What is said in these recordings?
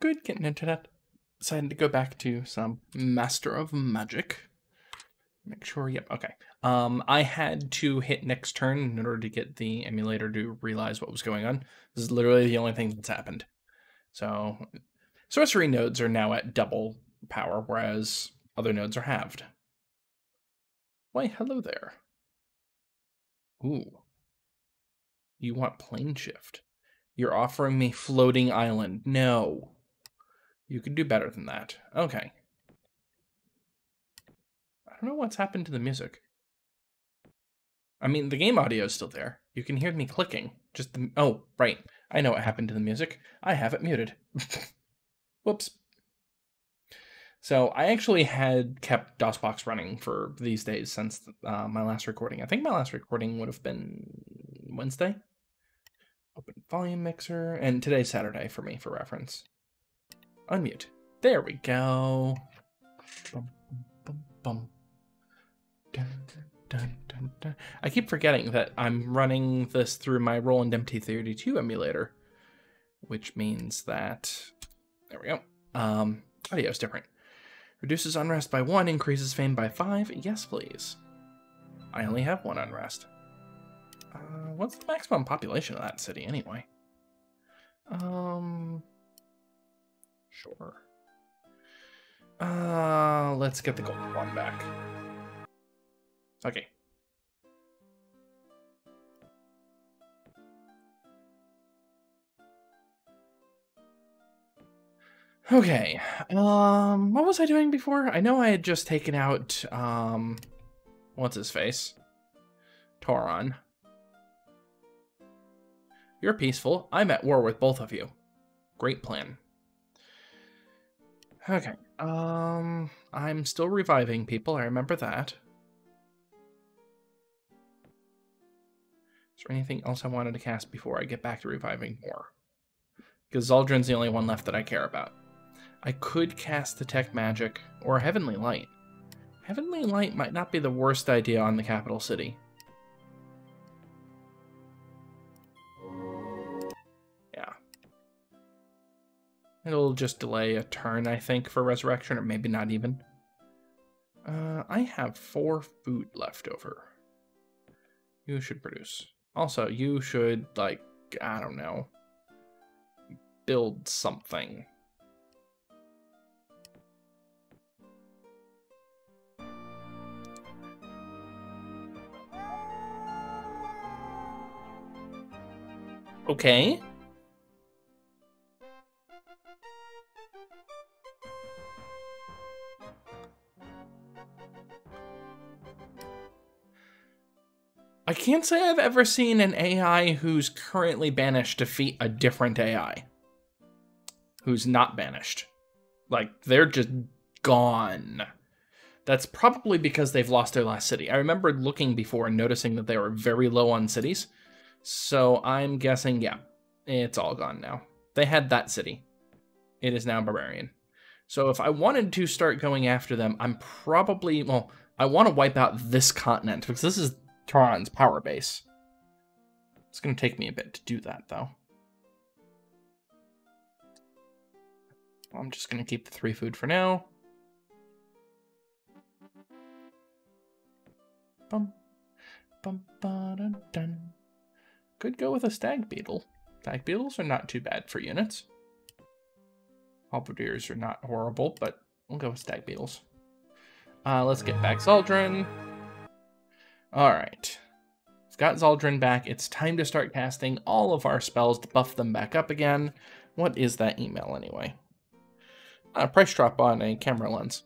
Good getting internet. Decided to go back to some Master of Magic. Make sure, yep, okay. Um, I had to hit next turn in order to get the emulator to realize what was going on. This is literally the only thing that's happened. So, sorcery nodes are now at double power, whereas other nodes are halved. Why, hello there. Ooh. You want plane shift. You're offering me floating island. No. You could do better than that. Okay. I don't know what's happened to the music. I mean, the game audio is still there. You can hear me clicking. Just the... Oh, right. I know what happened to the music. I have it muted. Whoops. So I actually had kept DOSBox running for these days since uh, my last recording. I think my last recording would have been Wednesday. Open volume mixer. And today's Saturday for me, for reference. Unmute. There we go. Bum, bum, bum, dun, dun, dun, I keep forgetting that I'm running this through my Roland MT32 emulator, which means that there we go. Um, audio is different. Reduces unrest by one, increases fame by five. Yes, please. I only have one unrest. Uh, what's the maximum population of that city anyway? Um, Sure. Uh, let's get the gold one back. Okay. Okay. Um, what was I doing before? I know I had just taken out, um, what's his face? Tauron. You're peaceful. I'm at war with both of you. Great plan. Okay. Um, I'm still reviving people. I remember that. Is there anything else I wanted to cast before I get back to reviving more? Because Zaldron's the only one left that I care about. I could cast Detect Magic or Heavenly Light. Heavenly Light might not be the worst idea on the capital city. It'll just delay a turn, I think, for Resurrection, or maybe not even. Uh, I have four food left over. You should produce. Also, you should, like, I don't know, build something. Okay. I can't say I've ever seen an AI who's currently banished defeat a different AI who's not banished. Like, they're just gone. That's probably because they've lost their last city. I remember looking before and noticing that they were very low on cities. So I'm guessing, yeah, it's all gone now. They had that city. It is now Barbarian. So if I wanted to start going after them, I'm probably, well, I want to wipe out this continent because this is Tauron's power base. It's going to take me a bit to do that, though. I'm just going to keep the three food for now. Bum, bum, ba, dun. Could go with a stag beetle. Stag beetles are not too bad for units. Halberdiers are not horrible, but we'll go with stag beetles. Uh, let's get back Zaldron. All right. We've got Zaldron back. It's time to start casting all of our spells to buff them back up again. What is that email anyway? A price drop on a camera lens.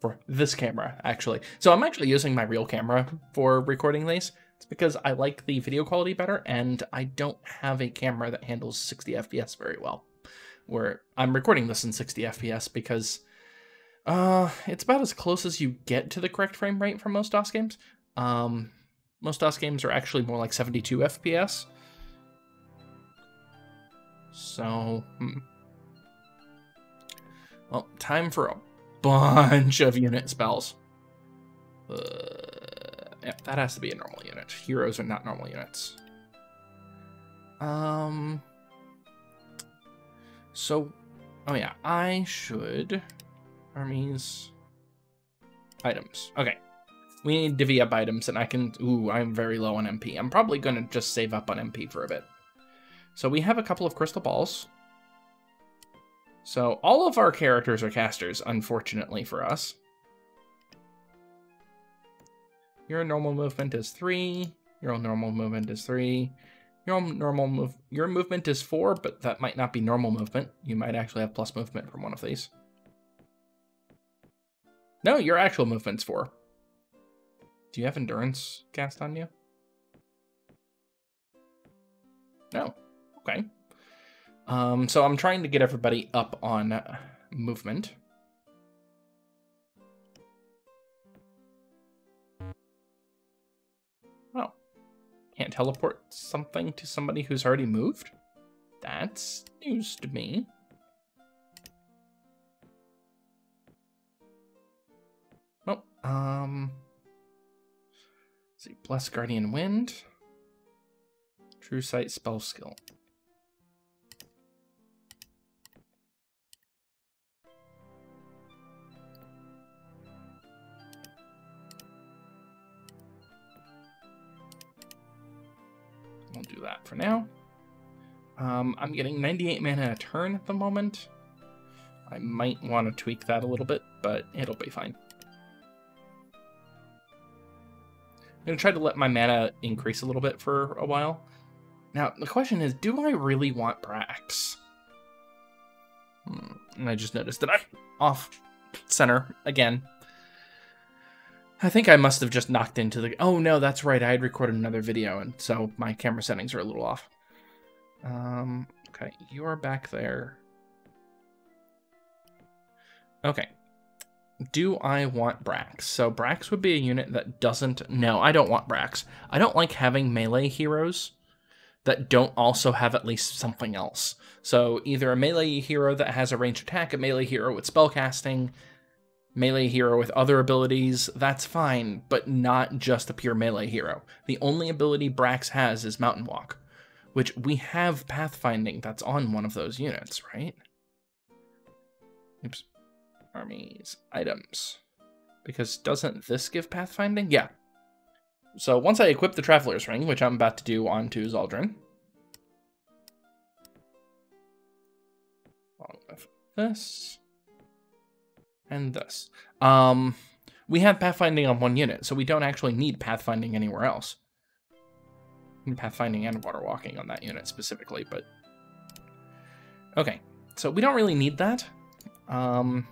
For this camera, actually. So I'm actually using my real camera for recording these. It's because I like the video quality better, and I don't have a camera that handles 60 FPS very well. Where I'm recording this in 60 FPS because uh, it's about as close as you get to the correct frame rate for most DOS games. Um, most DOS games are actually more like 72 FPS. So, hmm. well, time for a bunch of unit spells. Uh, yeah, that has to be a normal unit. Heroes are not normal units. Um, so Oh yeah, I should... Armies... Items. Okay. We need divvy up items, and I can... Ooh, I'm very low on MP. I'm probably going to just save up on MP for a bit. So we have a couple of crystal balls. So all of our characters are casters, unfortunately for us. Your normal movement is 3. Your normal movement is 3. Your normal move your movement is 4, but that might not be normal movement. You might actually have plus movement from one of these. No, your actual movement's 4. Do you have endurance cast on you? No. Okay. Um, so I'm trying to get everybody up on movement. Oh. Can't teleport something to somebody who's already moved? That's news to me. Oh, um... See, Bless Guardian Wind. True Sight Spell Skill. We'll do that for now. Um, I'm getting 98 mana a turn at the moment. I might want to tweak that a little bit, but it'll be fine. I'm going to try to let my mana increase a little bit for a while. Now, the question is, do I really want Brax? Hmm, and I just noticed that I'm off center again. I think I must have just knocked into the... Oh, no, that's right. I had recorded another video, and so my camera settings are a little off. Um, okay, you are back there. Okay. Do I want Brax? So Brax would be a unit that doesn't... No, I don't want Brax. I don't like having melee heroes that don't also have at least something else. So either a melee hero that has a ranged attack, a melee hero with spellcasting, melee hero with other abilities, that's fine, but not just a pure melee hero. The only ability Brax has is Mountain Walk, which we have pathfinding that's on one of those units, right? Oops. Armies, items. Because doesn't this give pathfinding? Yeah, so once I equip the Traveler's Ring, which I'm about to do onto Zaldron, along this and this, um, we have pathfinding on one unit, so we don't actually need pathfinding anywhere else. Pathfinding and water walking on that unit specifically, but okay, so we don't really need that. Um,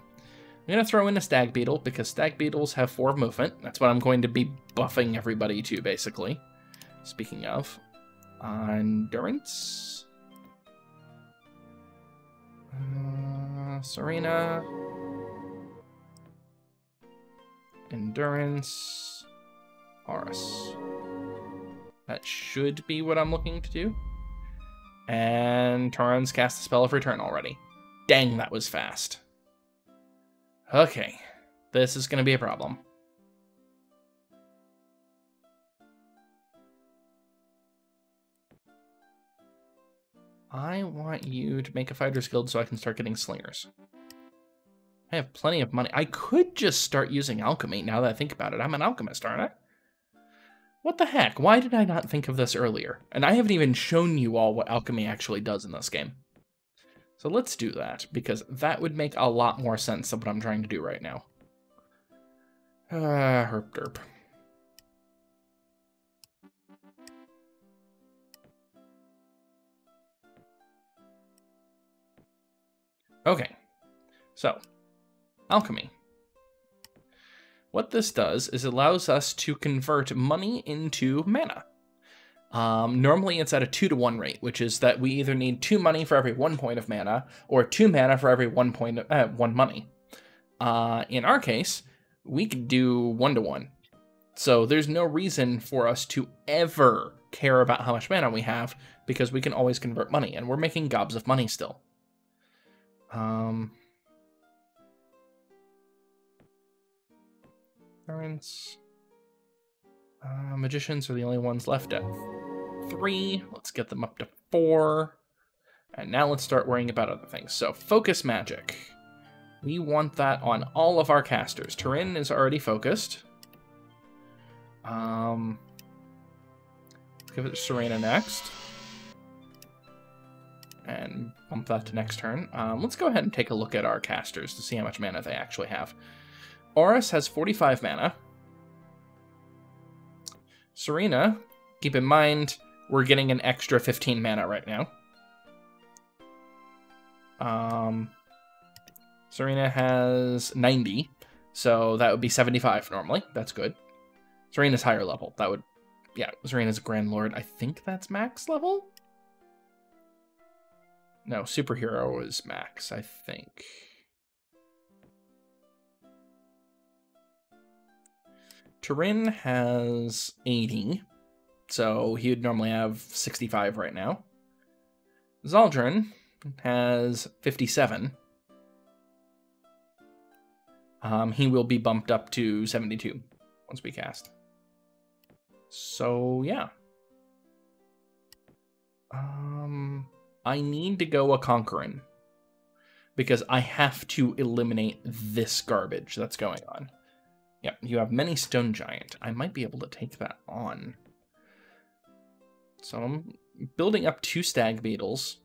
I'm going to throw in a Stag Beetle because Stag Beetles have 4 movement. That's what I'm going to be buffing everybody to, basically. Speaking of. Endurance. Uh, Serena. Endurance. Horus. That should be what I'm looking to do. And Torrens cast the spell of return already. Dang, that was fast. Okay, this is going to be a problem. I want you to make a fighter's guild so I can start getting slingers. I have plenty of money. I could just start using alchemy now that I think about it. I'm an alchemist, aren't I? What the heck? Why did I not think of this earlier? And I haven't even shown you all what alchemy actually does in this game. So let's do that, because that would make a lot more sense of what I'm trying to do right now. Uh, herp derp. Okay, so, alchemy. What this does is allows us to convert money into mana. Um, normally it's at a 2 to 1 rate, which is that we either need 2 money for every 1 point of mana, or 2 mana for every 1 point of, uh, 1 money. Uh, in our case, we could do 1 to 1. So there's no reason for us to ever care about how much mana we have, because we can always convert money, and we're making gobs of money still. Um... Currents... Uh, magicians are the only ones left at three. Let's get them up to four. And now let's start worrying about other things. So, focus magic. We want that on all of our casters. Torin is already focused. Um, let's give it to Serena next. And bump that to next turn. Um, let's go ahead and take a look at our casters to see how much mana they actually have. Oris has 45 mana. Serena, keep in mind, we're getting an extra 15 mana right now. Um, Serena has 90, so that would be 75 normally. That's good. Serena's higher level. That would, yeah, Serena's a Grand Lord. I think that's max level? No, Superhero is max, I think. Torin has 80, so he would normally have 65 right now. Zaldron has 57. Um, he will be bumped up to 72 once we cast. So, yeah. Um, I need to go a Conquerin. Because I have to eliminate this garbage that's going on. Yep, you have many Stone Giant. I might be able to take that on. So I'm building up two Stag Beetles.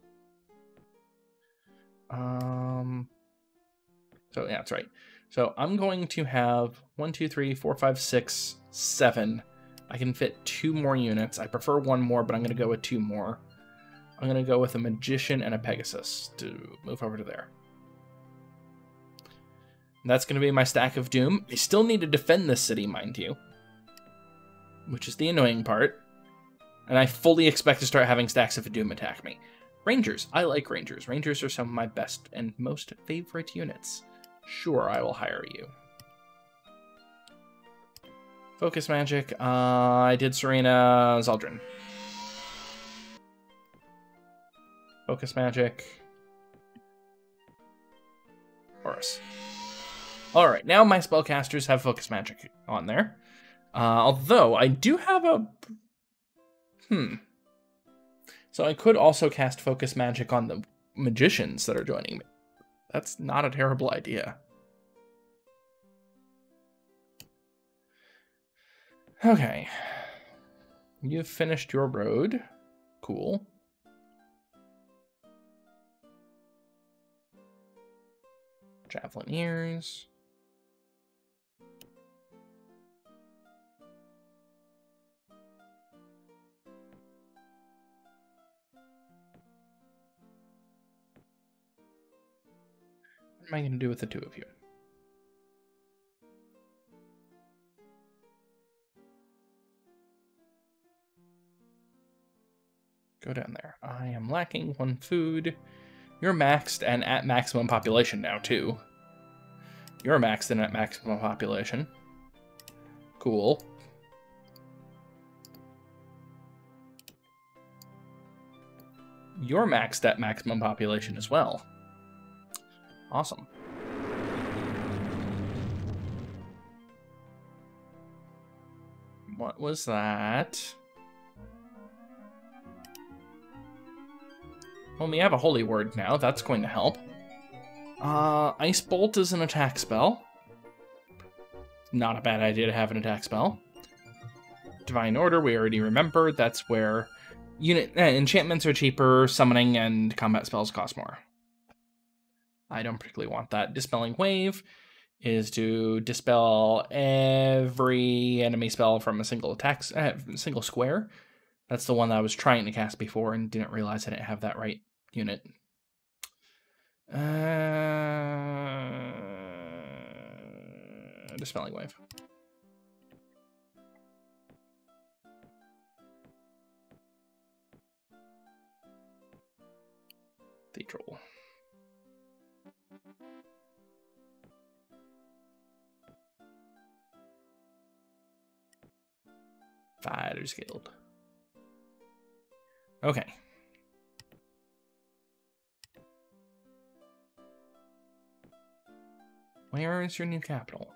Um, so yeah, that's right. So I'm going to have one, two, three, four, five, six, seven. I can fit two more units. I prefer one more, but I'm going to go with two more. I'm going to go with a Magician and a Pegasus to move over to there. That's going to be my stack of doom. I still need to defend this city, mind you. Which is the annoying part. And I fully expect to start having stacks of doom attack me. Rangers. I like Rangers. Rangers are some of my best and most favorite units. Sure, I will hire you. Focus magic. Uh, I did Serena Zaldron. Focus magic. Horus. Alright, now my spellcasters have focus magic on there. Uh, although, I do have a... Hmm. So I could also cast focus magic on the magicians that are joining me. That's not a terrible idea. Okay. You've finished your road. Cool. Javelineers. Am I going to do with the two of you? Go down there. I am lacking one food. You're maxed and at maximum population now, too. You're maxed and at maximum population. Cool. You're maxed at maximum population as well. Awesome. What was that? Well, we have a holy word now. That's going to help. Uh, Ice Bolt is an attack spell. Not a bad idea to have an attack spell. Divine Order, we already remembered. That's where unit eh, enchantments are cheaper, summoning and combat spells cost more. I don't particularly want that. Dispelling Wave is to dispel every enemy spell from a single attack, uh, single square. That's the one that I was trying to cast before and didn't realize I didn't have that right unit. Uh, Dispelling Wave. Cathedral. Fighters Guild. Okay. Where is your new capital?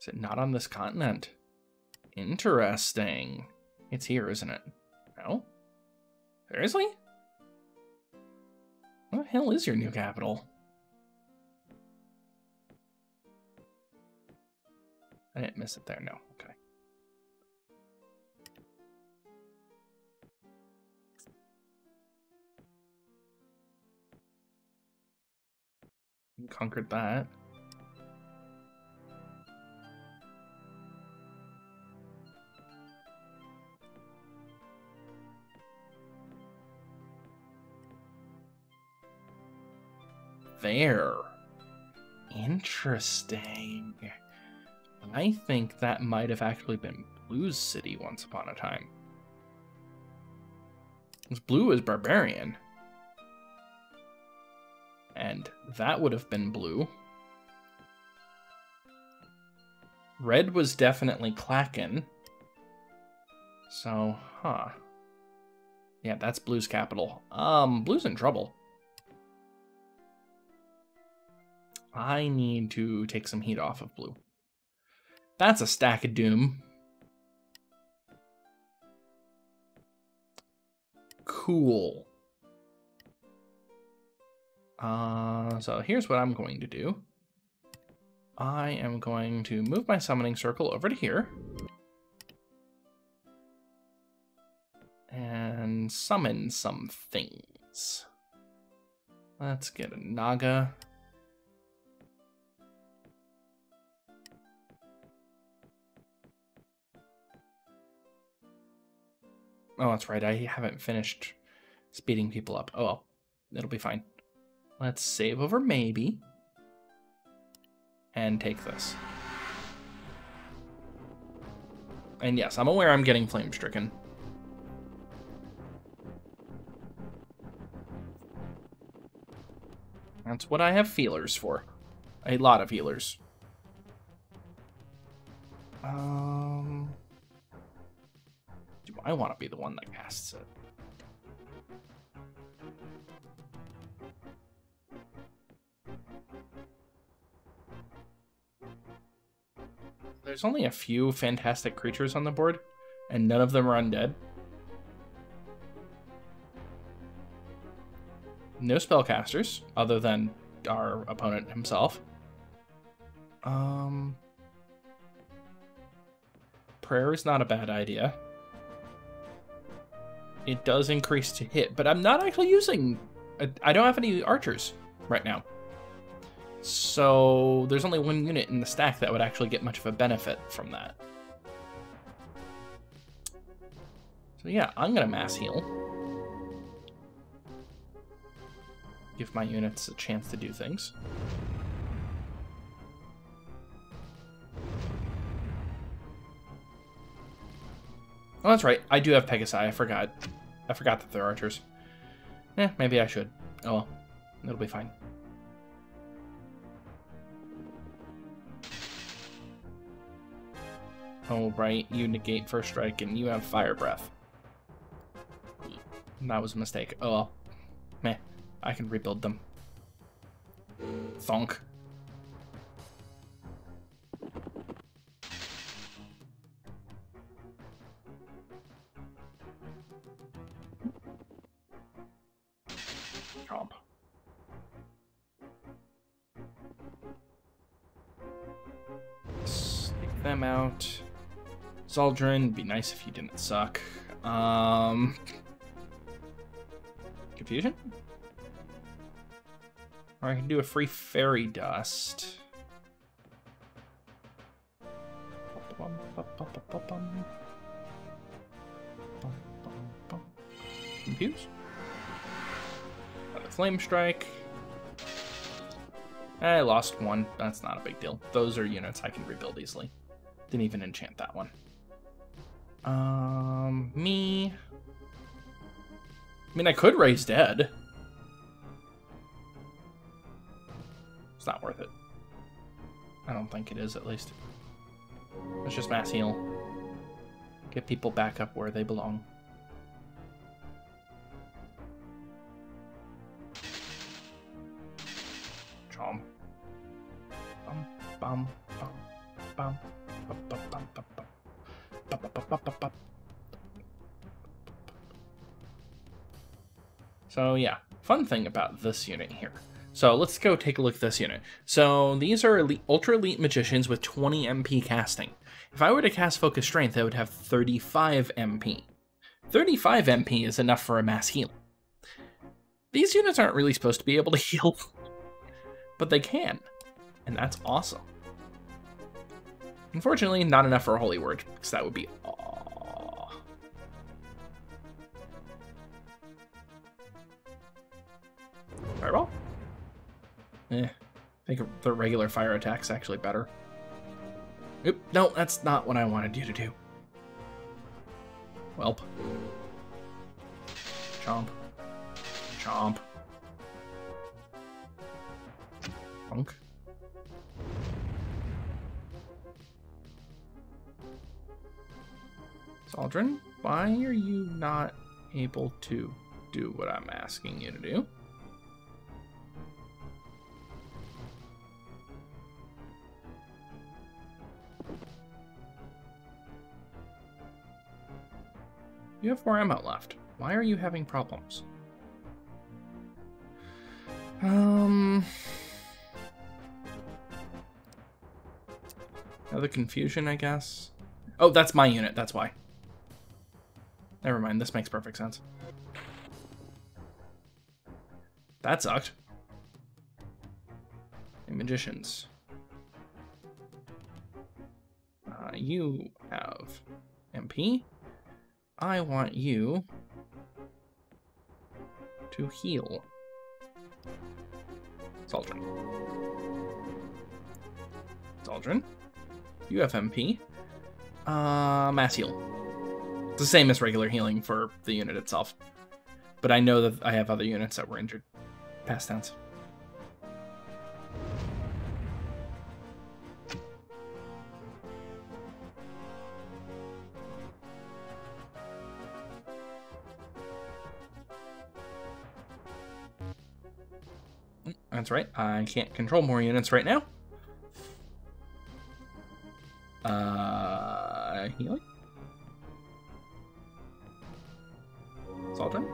Is it not on this continent? Interesting. It's here, isn't it? No? Seriously? What the hell is your new capital? I didn't miss it there, no. Okay. Conquered that. There. Interesting. I think that might have actually been Blue's city once upon a time. Because Blue is Barbarian. And that would have been Blue. Red was definitely Klackon. So, huh. Yeah, that's Blue's capital. Um, Blue's in trouble. I need to take some heat off of Blue. That's a stack of doom. Cool. Uh, so here's what I'm going to do. I am going to move my summoning circle over to here. And summon some things. Let's get a Naga. Oh, that's right. I haven't finished speeding people up. Oh, well. It'll be fine. Let's save over maybe. And take this. And yes, I'm aware I'm getting flame stricken. That's what I have feelers for. A lot of healers. Um... I want to be the one that casts it. There's only a few fantastic creatures on the board, and none of them are undead. No spellcasters, other than our opponent himself. Um, prayer is not a bad idea it does increase to hit, but I'm not actually using... I don't have any archers right now. So there's only one unit in the stack that would actually get much of a benefit from that. So yeah, I'm to mass heal. Give my units a chance to do things. Oh, that's right. I do have Pegasi. I forgot. I forgot that they're archers. Eh, maybe I should. Oh well. It'll be fine. Oh, right. You negate first strike and you have fire breath. That was a mistake. Oh well. Meh. I can rebuild them. Thonk. Them out. Zaldron, be nice if you didn't suck. Um, confusion? Or I can do a free fairy dust. Confuse? Flame strike. I lost one. That's not a big deal. Those are units I can rebuild easily. Didn't even enchant that one. Um, me. I mean, I could raise dead. It's not worth it. I don't think it is, at least. Let's just mass heal. Get people back up where they belong. Chomp. Bum, bum, bum, bum. So yeah, fun thing about this unit here. So let's go take a look at this unit. So these are elite, ultra elite magicians with 20 MP casting. If I were to cast Focus Strength, I would have 35 MP. 35 MP is enough for a mass heal. These units aren't really supposed to be able to heal, but they can, and that's awesome. Unfortunately, not enough for a Holy Word, because that would be Eh, I think the regular fire attack's actually better. Oop, no, that's not what I wanted you to do. Welp. Chomp. Chomp. Punk. Zaldron, why are you not able to do what I'm asking you to do? You have more ammo left. Why are you having problems? Um... Another confusion, I guess. Oh, that's my unit, that's why. Never mind, this makes perfect sense. That sucked. Magicians. Uh, you have MP. I want you to heal. Zaldron. Zaldron. You have MP. Uh, mass heal. It's the same as regular healing for the unit itself. But I know that I have other units that were injured. Pass downs. That's right. I can't control more units right now. Uh, healing? It's all done.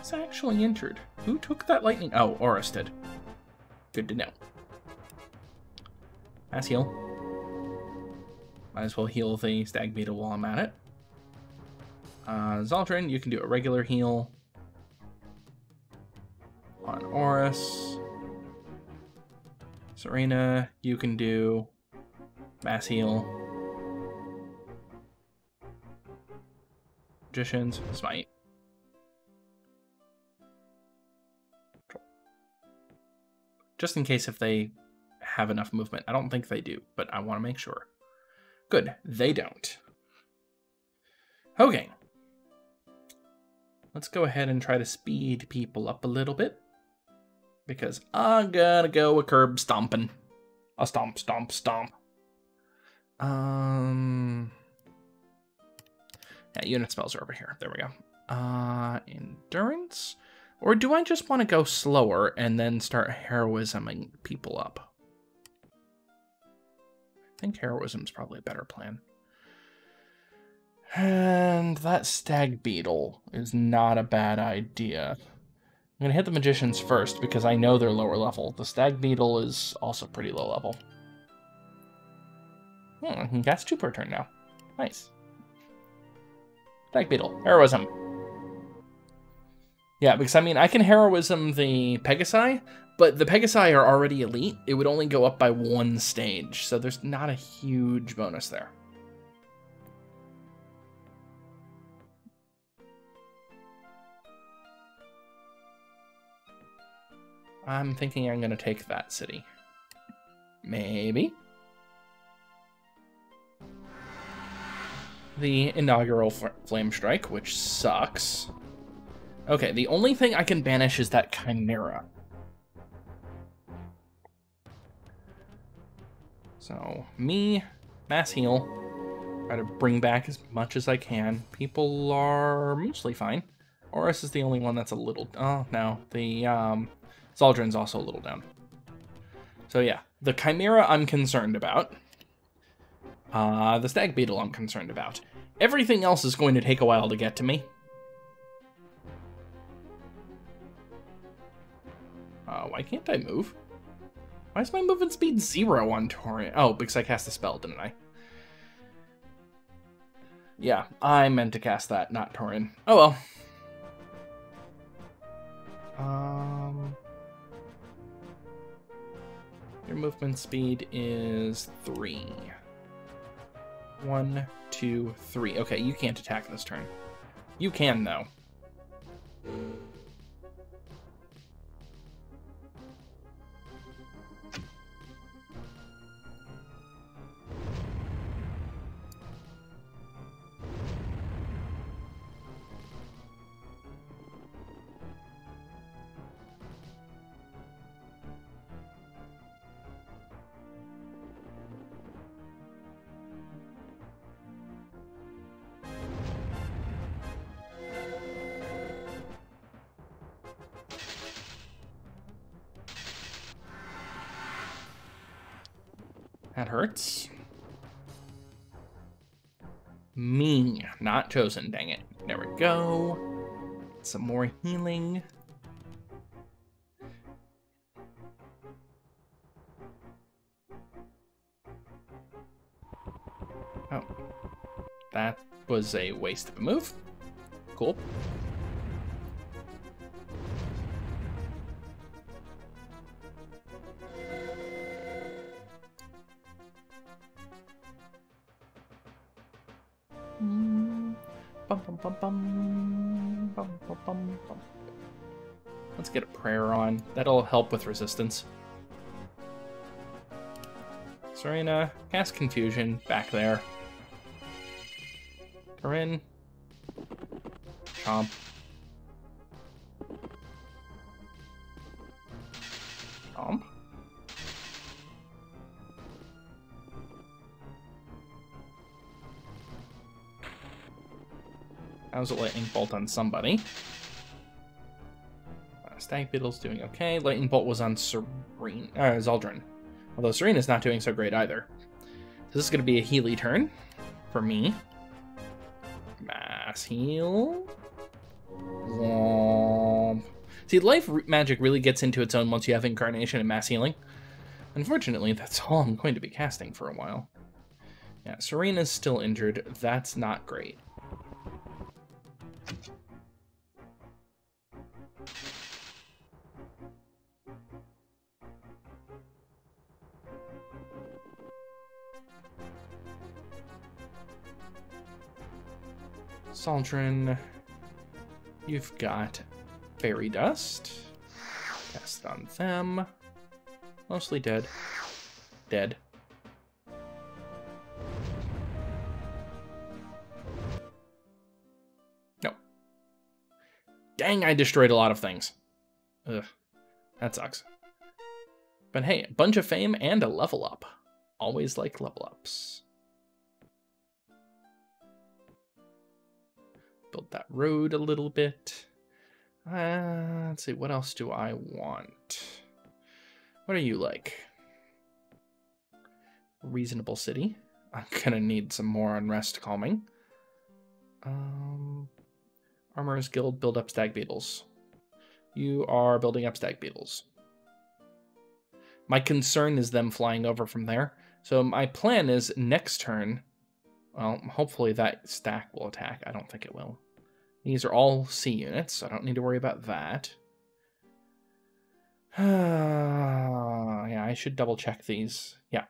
It's actually injured. Who took that lightning? Oh, Oris did. Good to know. Mass heal. Might as well heal the Stag Beetle while I'm at it. Uh, Zaldron, you can do a regular heal. On Oris. Serena, you can do mass heal. Magicians, smite. Just in case if they have enough movement. I don't think they do, but I want to make sure. Good, they don't. Okay. Let's go ahead and try to speed people up a little bit. Because I'm gonna go a curb stomping. A stomp, stomp, stomp. Um... Yeah, unit spells are over here. There we go. Uh, endurance? Or do I just want to go slower and then start heroisming people up? I think heroism is probably a better plan. And that stag beetle is not a bad idea. I'm to hit the magicians first because I know they're lower level. The stag beetle is also pretty low level. Hmm, I can cast two per turn now. Nice. Stag beetle, heroism. Yeah, because I mean, I can heroism the Pegasi, but the Pegasi are already elite. It would only go up by one stage, so there's not a huge bonus there. I'm thinking I'm going to take that city. Maybe. The inaugural Flame Strike, which sucks. Okay, the only thing I can banish is that Chimera. So, me, mass heal, try to bring back as much as I can. People are mostly fine. Horus is the only one that's a little... Oh, no. The um, Zaldron's also a little down. So yeah, the Chimera I'm concerned about. Uh, the Stag Beetle I'm concerned about. Everything else is going to take a while to get to me. Uh, why can't I move? Why is my movement speed zero on Torin? Oh, because I cast a spell, didn't I? Yeah, I meant to cast that, not Torin. Oh well. Um, your movement speed is three. One, two, three. Okay, you can't attack this turn. You can, though. Hurts. Me, not chosen, dang it. There we go. Some more healing. Oh. That was a waste of a move. Cool. That'll help with resistance. Serena, cast confusion back there. Corinne. Chomp. Chomp. How's a lightning bolt on somebody? Stag Beetle's doing okay. Lightning Bolt was on Serene, uh. Although Serena's not doing so great either. This is going to be a Healy turn for me. Mass heal. Womp. See, life magic really gets into its own once you have Incarnation and Mass Healing. Unfortunately, that's all I'm going to be casting for a while. Yeah, Serena's still injured. That's not great. Zaldron, you've got Fairy Dust. Cast on them. Mostly dead. Dead. Dang, I destroyed a lot of things. Ugh, that sucks. But hey, a bunch of fame and a level up. Always like level ups. Build that road a little bit. Uh, let's see, what else do I want? What are you like? Reasonable city. I'm gonna need some more unrest calming. Um, Armorer's Guild, build up stag beetles. You are building up stag beetles. My concern is them flying over from there. So my plan is next turn, well, hopefully that stack will attack. I don't think it will. These are all C units, so I don't need to worry about that. yeah, I should double check these. Yeah,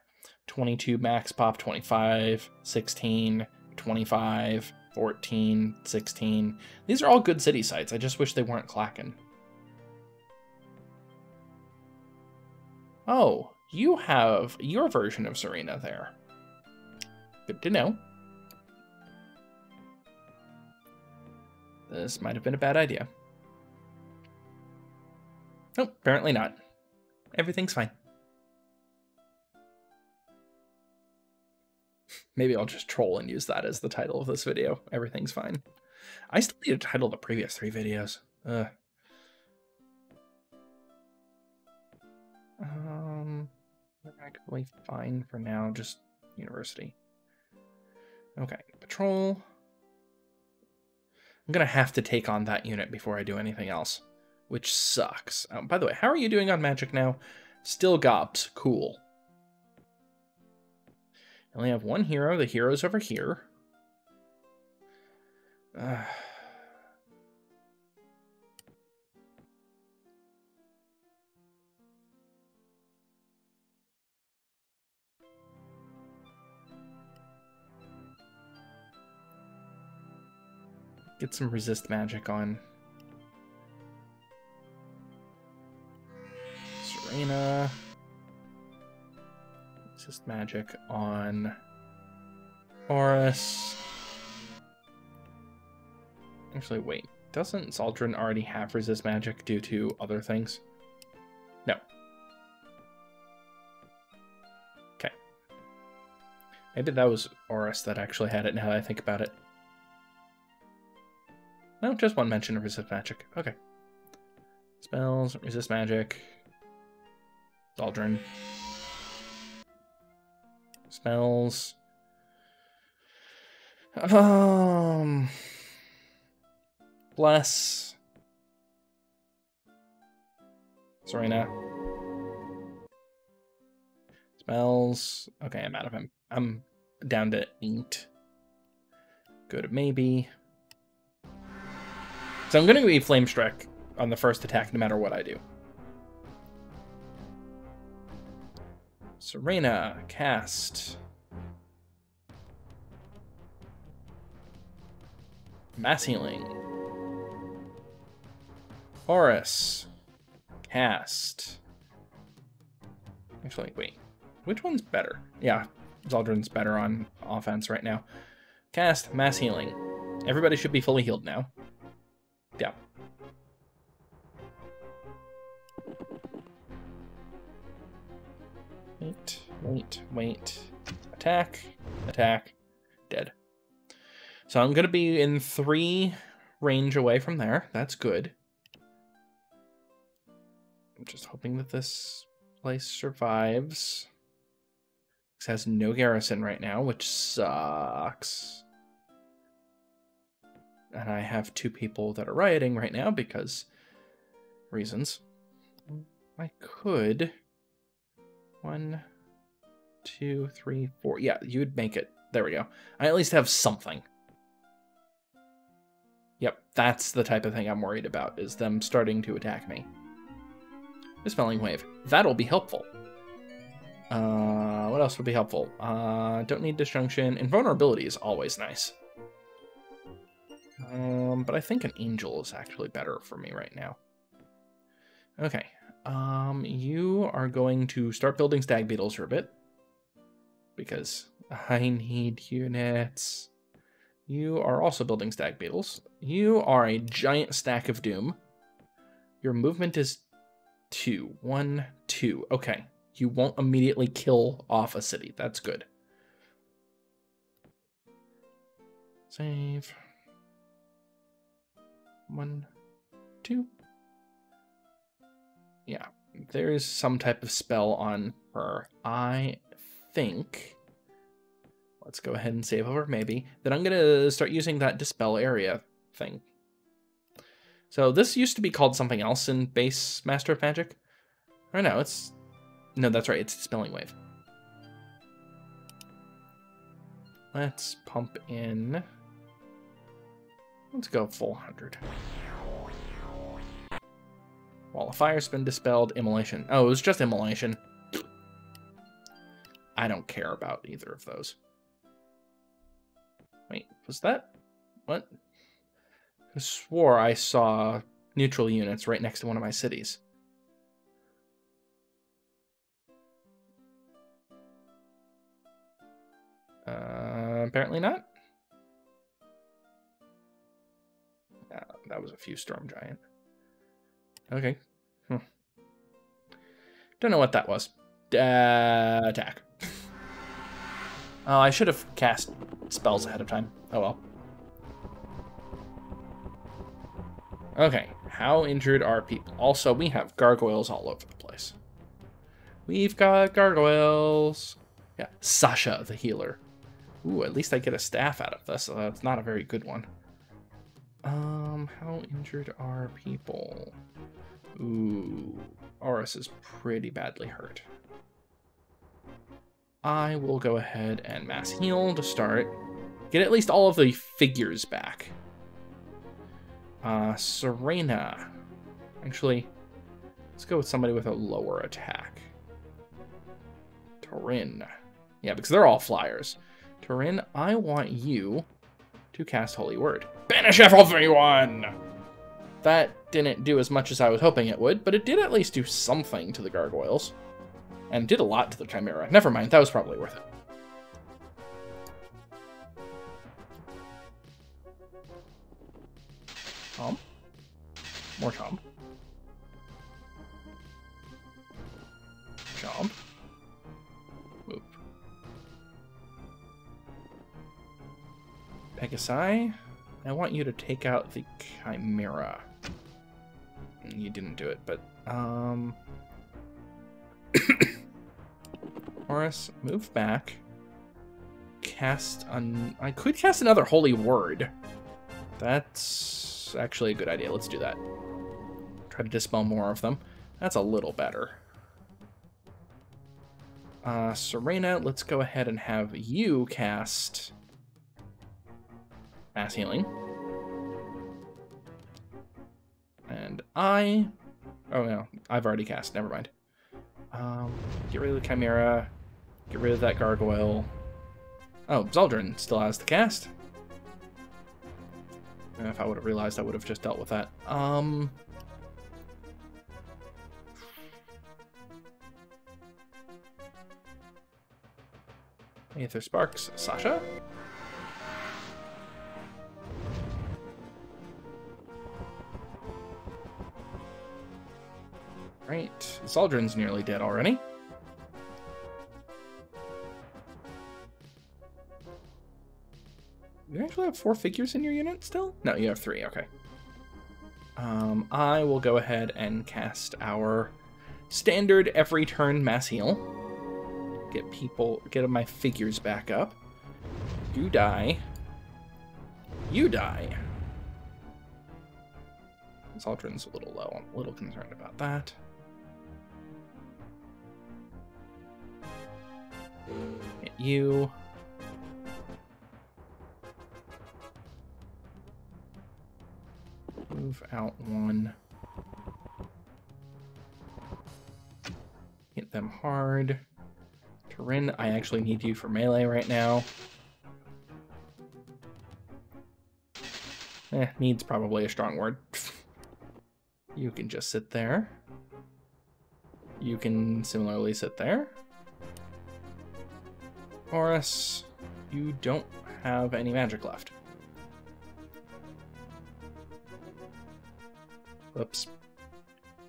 22 max pop, 25, 16, 25, 14, 16. These are all good city sites. I just wish they weren't clacking. Oh, you have your version of Serena there. Good to know. This might have been a bad idea. Oh, apparently not. Everything's fine. Maybe I'll just troll and use that as the title of this video. Everything's fine. I still need to title the previous three videos. Ugh. Um, actually fine for now, just university. Okay, patrol. I'm gonna have to take on that unit before I do anything else, which sucks. Um, by the way, how are you doing on magic now? Still gobs, cool. I only have one hero. The hero's over here. Get some resist magic on Serena. Resist magic on Aureus. Actually, wait. Doesn't Zaldron already have resist magic due to other things? No. Okay. Maybe that was Aureus that actually had it now that I think about it. No, just one mention of resist magic. Okay. Spells, resist magic. Zaldron. Spells. Um. Bless. Serena. Spells. Okay, I'm out of him. I'm down to eight. Go to maybe. So I'm going to be Flame Strike on the first attack no matter what I do. Serena, cast. Mass Healing. Aureus, cast. Actually, wait. Which one's better? Yeah, Zaldron's better on offense right now. Cast, Mass Healing. Everybody should be fully healed now. Yeah. Wait, wait, wait. Attack, attack, dead. So I'm going to be in three range away from there. That's good. I'm just hoping that this place survives. This has no garrison right now, which sucks. And I have two people that are rioting right now because reasons. I could. One, two, three, four. Yeah, you'd make it. There we go. I at least have something. Yep, that's the type of thing I'm worried about, is them starting to attack me. Dispelling Wave. That'll be helpful. Uh, what else would be helpful? Uh, don't need Disjunction. Invulnerability is always nice. Um, but I think an angel is actually better for me right now. Okay. Um, you are going to start building stag beetles for a bit. Because I need units. You are also building stag beetles. You are a giant stack of doom. Your movement is two. One, two. Okay. You won't immediately kill off a city. That's good. Save. One, two. Yeah, there is some type of spell on her. I think. Let's go ahead and save over, maybe. Then I'm going to start using that Dispel Area thing. So this used to be called something else in base Master of Magic. Or no, it's... No, that's right, it's Dispelling Wave. Let's pump in... Let's go full 100. Wall of Fire's been dispelled. Immolation. Oh, it was just Immolation. I don't care about either of those. Wait, was that... What? I swore I saw neutral units right next to one of my cities. Uh, apparently not. That was a few Storm Giant. Okay. Hmm. Don't know what that was. Uh, attack. oh, I should have cast spells ahead of time. Oh well. Okay, how injured are people? Also, we have gargoyles all over the place. We've got gargoyles. Yeah, Sasha, the healer. Ooh, at least I get a staff out of this. So that's not a very good one. Um, how injured are people? Ooh, Aureus is pretty badly hurt. I will go ahead and mass heal to start. Get at least all of the figures back. Uh, Serena. Actually, let's go with somebody with a lower attack. Torin. Yeah, because they're all flyers. Torin, I want you to cast Holy Word. Banish everyone! That didn't do as much as I was hoping it would, but it did at least do something to the gargoyles. And did a lot to the Chimera. Never mind, that was probably worth it. Tom. More Tom. Job. Pegasi, I want you to take out the Chimera. You didn't do it, but, um... Aureus, move back. Cast an... I could cast another Holy Word. That's actually a good idea. Let's do that. Try to dispel more of them. That's a little better. Uh, Serena, let's go ahead and have you cast Mass Healing. And I... Oh, no. I've already cast. Never mind. Um, get rid of the Chimera. Get rid of that Gargoyle. Oh, Zaldron still has the cast. And if I would have realized, I would have just dealt with that. Um... Aether Sparks. Sasha? Right. Zaldron's nearly dead already. You actually have four figures in your unit still? No, you have three. Okay. Um, I will go ahead and cast our standard every turn mass heal. Get people, get my figures back up. You die. You die. Zaldron's a little low. I'm a little concerned about that. Hit you. Move out one. Hit them hard. Torin, I actually need you for melee right now. Eh, needs probably a strong word. you can just sit there. You can similarly sit there. Aureus, you don't have any magic left. Whoops.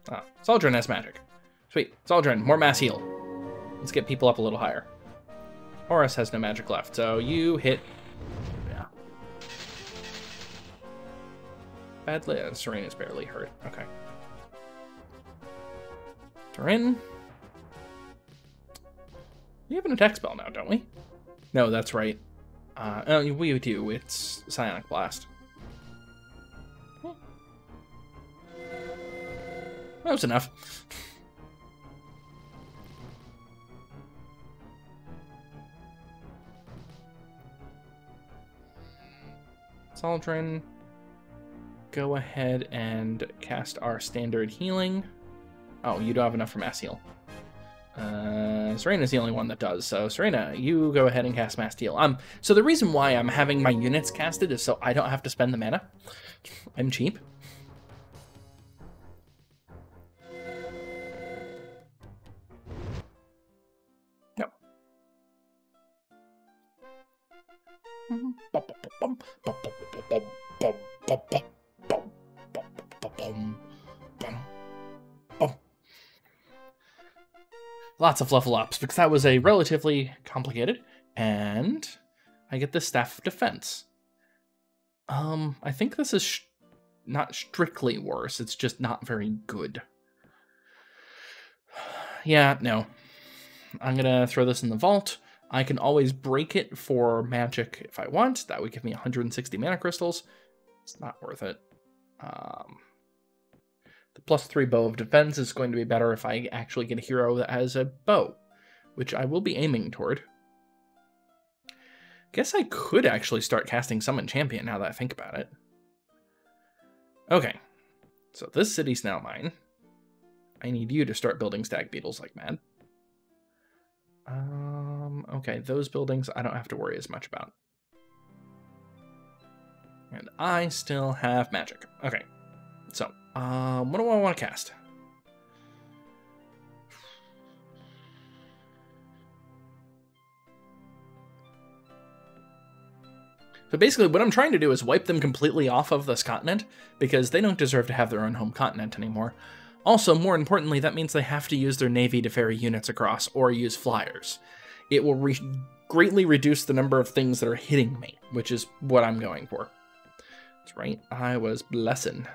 Ah, Zaldron has magic. Sweet. Zaldron, more mass heal. Let's get people up a little higher. Aureus has no magic left, so you hit... Yeah. Badly, uh, Serena's barely hurt. Okay. Torin. We have an attack spell now, don't we? No, that's right. Uh, oh, we do. It's Psionic Blast. That was enough. Zaldron, go ahead and cast our standard healing. Oh, you don't have enough for mass heal. Uh, Serena's the only one that does, so Serena, you go ahead and cast Mass Heal. Um, so the reason why I'm having my units casted is so I don't have to spend the mana. I'm cheap. Yep. Lots of level ups because that was a relatively complicated. And I get the Staff of Defense. Um, I think this is not strictly worse, it's just not very good. Yeah, no. I'm gonna throw this in the vault. I can always break it for magic if I want. That would give me 160 mana crystals. It's not worth it. Um, the plus three bow of defense is going to be better if I actually get a hero that has a bow, which I will be aiming toward. Guess I could actually start casting Summon Champion now that I think about it. Okay, so this city's now mine. I need you to start building stag beetles like mad. Um, okay, those buildings I don't have to worry as much about. And I still have magic. Okay, so, um, what do I want to cast? So basically, what I'm trying to do is wipe them completely off of this continent, because they don't deserve to have their own home continent anymore. Also, more importantly, that means they have to use their navy to ferry units across, or use flyers. It will re greatly reduce the number of things that are hitting me, which is what I'm going for. That's right, I was blessing.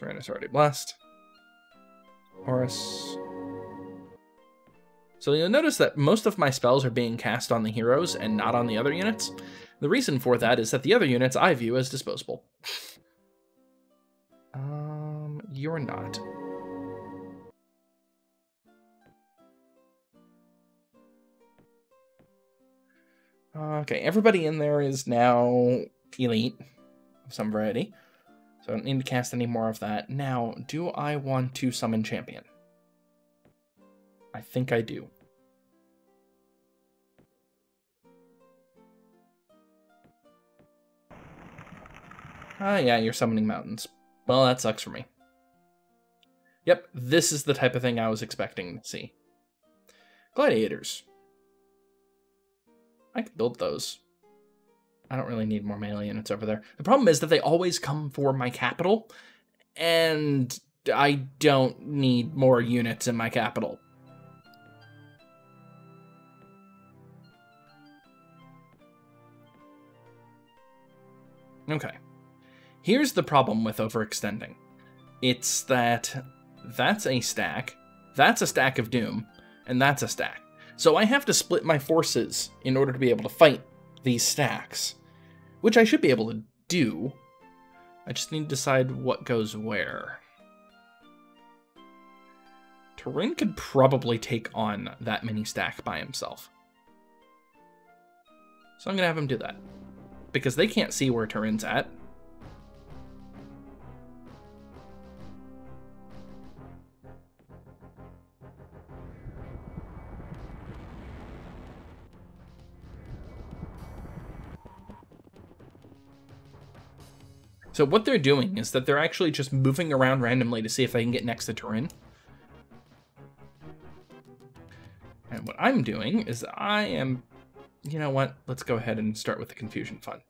Serena's already blessed. Aureus. So you'll notice that most of my spells are being cast on the heroes and not on the other units. The reason for that is that the other units I view as disposable. um, you're not. Okay, everybody in there is now elite of some variety. So I don't need to cast any more of that. Now, do I want to summon champion? I think I do. Ah, yeah, you're summoning mountains. Well, that sucks for me. Yep, this is the type of thing I was expecting to see. Gladiators. I could build those. I don't really need more melee units over there. The problem is that they always come for my capital, and I don't need more units in my capital. Okay. Here's the problem with overextending. It's that that's a stack, that's a stack of doom, and that's a stack. So I have to split my forces in order to be able to fight these stacks, which I should be able to do. I just need to decide what goes where. Torin could probably take on that mini stack by himself. So I'm going to have him do that. Because they can't see where Torin's at. So what they're doing is that they're actually just moving around randomly to see if they can get next to Torin. And what I'm doing is I am, you know what? Let's go ahead and start with the confusion fun.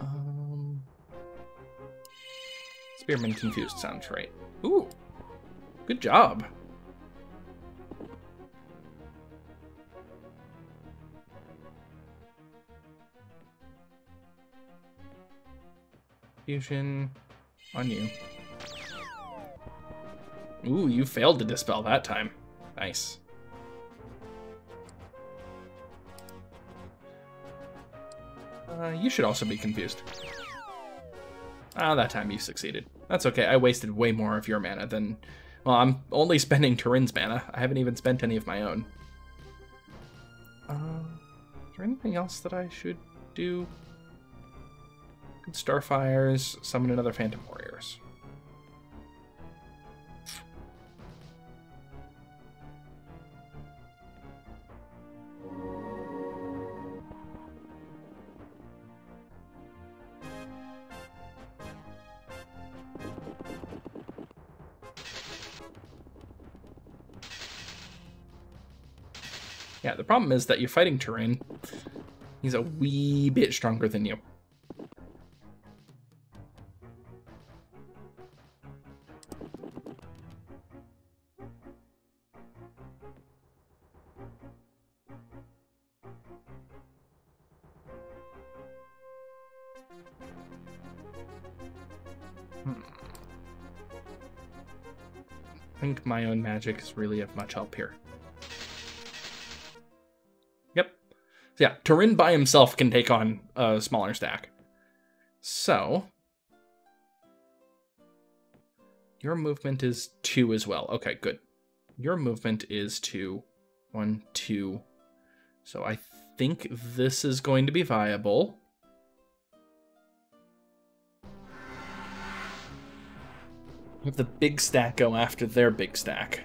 Um, Spearman confused sounds right. Ooh, good job. On you. Ooh, you failed to dispel that time. Nice. Uh, you should also be confused. Ah, that time you succeeded. That's okay, I wasted way more of your mana than... Well, I'm only spending Torin's mana. I haven't even spent any of my own. Uh, is there anything else that I should do? Starfires, summon another Phantom Warriors. Yeah, the problem is that you're fighting Torin. He's a wee bit stronger than you. Magic is really of much help here. Yep. So yeah, Torin by himself can take on a smaller stack. So, your movement is two as well. Okay, good. Your movement is two. One, two. So I think this is going to be viable. Have the big stack go after their big stack.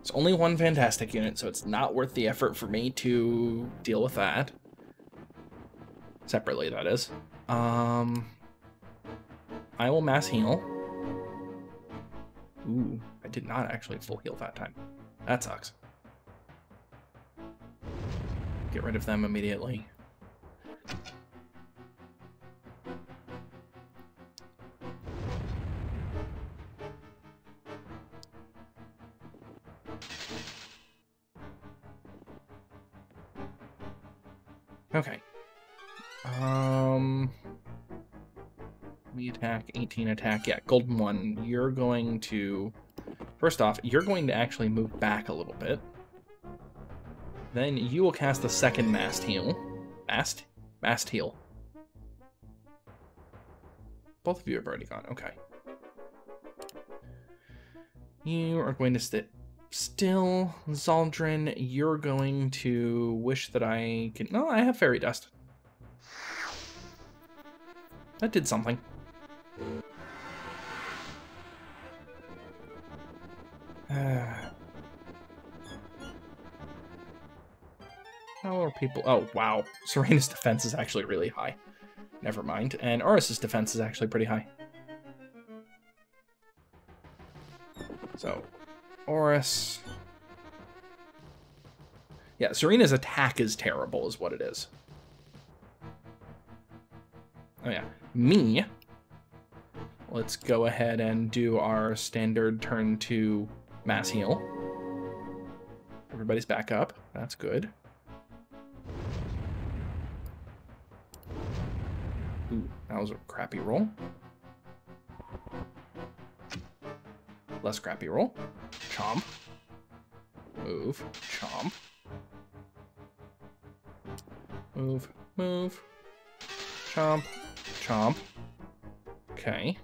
It's only one fantastic unit, so it's not worth the effort for me to deal with that. Separately, that is. Um, I will mass heal. Ooh, I did not actually full heal that time. That sucks. Get rid of them immediately. Okay. Um, we attack, 18 attack. Yeah, golden one. You're going to, first off, you're going to actually move back a little bit. Then you will cast the second mast heal. Mast? Mast heal. Both of you have already gone. Okay. You are going to sit still. Zaldron, you're going to wish that I can... No, I have Fairy Dust. That did something. How are people... Oh, wow. Serena's defense is actually really high. Never mind. And Aureus's defense is actually pretty high. So, Aureus... Yeah, Serena's attack is terrible is what it is. Oh yeah. Me. Let's go ahead and do our standard turn to mass heal. Everybody's back up. That's good. Ooh, that was a crappy roll. Less crappy roll. Chomp. Move. Chomp. Move. Move. Chomp. Chomp. Okay.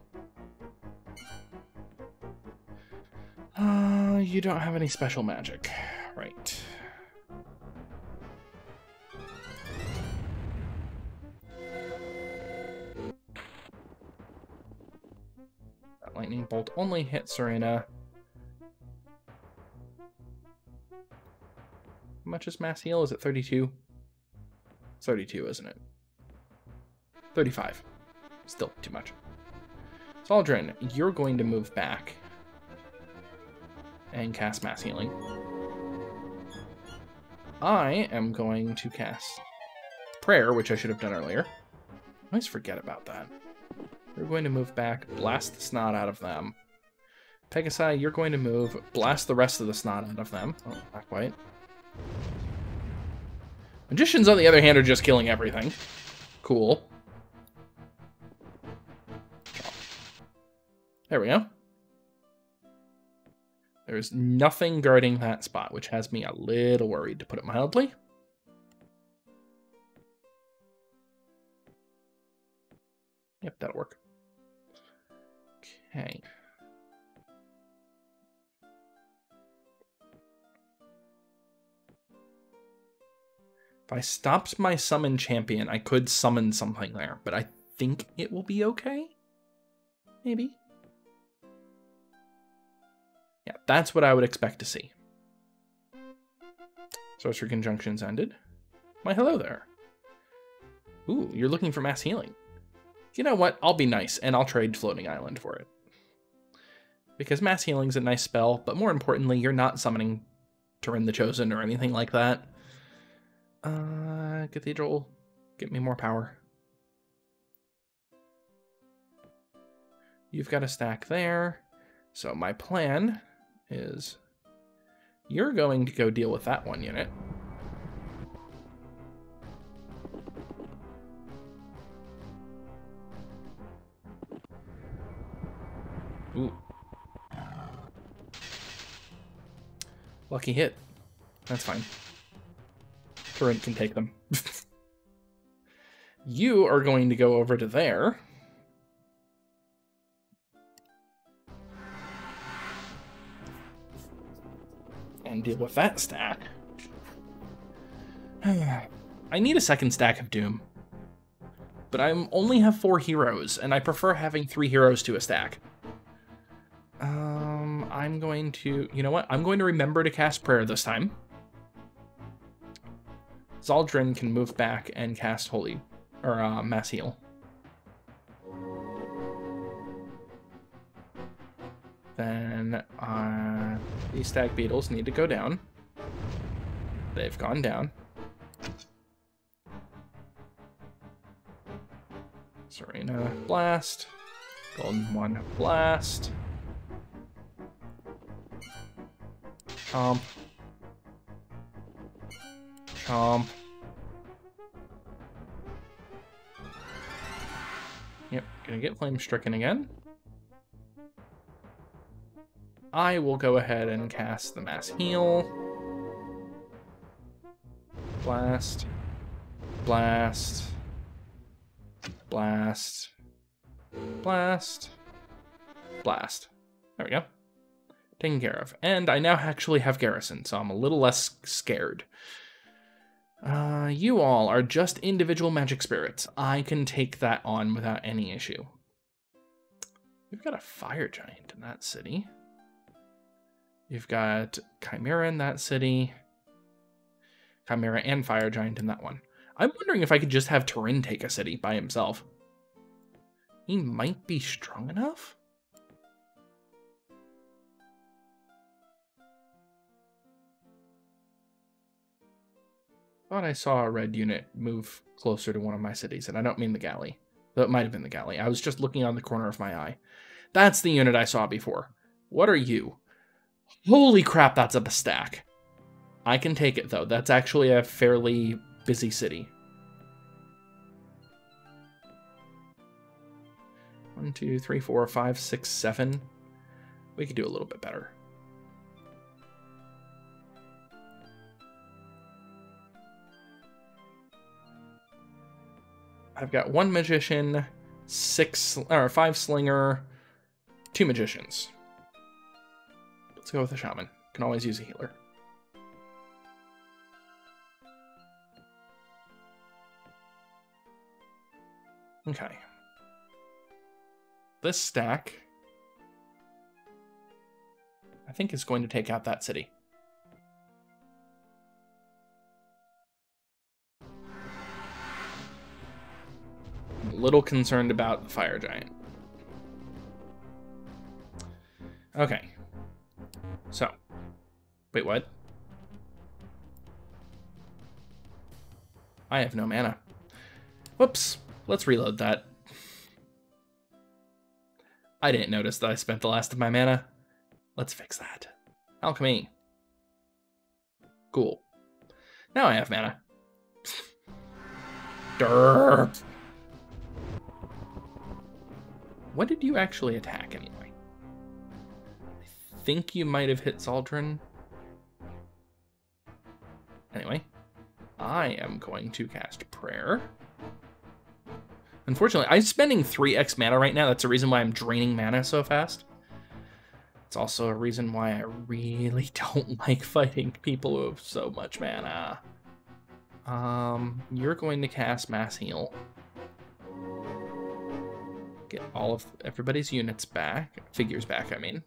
Uh, you don't have any special magic. Right. That lightning bolt only hits Serena. Much mass heal? Is it 32? 32, isn't it? 35. Still too much. Zaldron, you're going to move back and cast Mass Healing. I am going to cast Prayer, which I should have done earlier. I always forget about that. We're going to move back, blast the snot out of them. Pegasi, you're going to move, blast the rest of the snot out of them. Oh, not quite. Magicians, on the other hand, are just killing everything. Cool. There we go. There's nothing guarding that spot, which has me a little worried, to put it mildly. Yep, that'll work. Okay. If I stopped my summon champion, I could summon something there, but I think it will be okay? Maybe? Yeah, that's what I would expect to see. Sorcery Conjunctions ended. Why, hello there. Ooh, you're looking for mass healing. You know what? I'll be nice, and I'll trade Floating Island for it. Because mass healing's a nice spell, but more importantly, you're not summoning Torin the Chosen or anything like that. Uh, Cathedral, get me more power. You've got a stack there. So my plan is you're going to go deal with that one unit. Ooh. Lucky hit. That's fine. Torin can take them. you are going to go over to there. And deal with that stack. I need a second stack of Doom. But I only have four heroes, and I prefer having three heroes to a stack. Um, I'm going to... You know what? I'm going to remember to cast Prayer this time. Zaldron can move back and cast Holy... Or, uh, Mass Heal. Then, uh, these stag beetles need to go down. They've gone down. Serena, blast. Golden one, blast. Chomp. Chomp. Yep, gonna get flame stricken again. I will go ahead and cast the mass heal. Blast. Blast. Blast. Blast. Blast. There we go. Taken care of. And I now actually have Garrison, so I'm a little less scared. Uh, you all are just individual magic spirits. I can take that on without any issue. We've got a fire giant in that city. You've got Chimera in that city. Chimera and Fire Giant in that one. I'm wondering if I could just have Torin take a city by himself. He might be strong enough? Thought I saw a red unit move closer to one of my cities, and I don't mean the galley. Though it might have been the galley. I was just looking on the corner of my eye. That's the unit I saw before. What are you? Holy crap, that's a stack. I can take it, though. That's actually a fairly busy city. One, two, three, four, five, six, seven. We could do a little bit better. I've got one magician, six or five slinger, two magicians. Let's go with a shaman. Can always use a healer. Okay. This stack, I think, is going to take out that city. Little concerned about the fire giant. Okay. So. Wait, what? I have no mana. Whoops. Let's reload that. I didn't notice that I spent the last of my mana. Let's fix that. Alchemy. Cool. Now I have mana. Derp. What did you actually attack anyway? I think you might have hit Zaldron. Anyway, I am going to cast Prayer. Unfortunately, I'm spending 3x mana right now. That's the reason why I'm draining mana so fast. It's also a reason why I really don't like fighting people who have so much mana. Um, you're going to cast Mass Heal. Get all of everybody's units back. Figures back, I mean.